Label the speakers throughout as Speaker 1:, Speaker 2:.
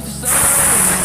Speaker 1: truth is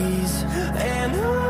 Speaker 1: breeze and I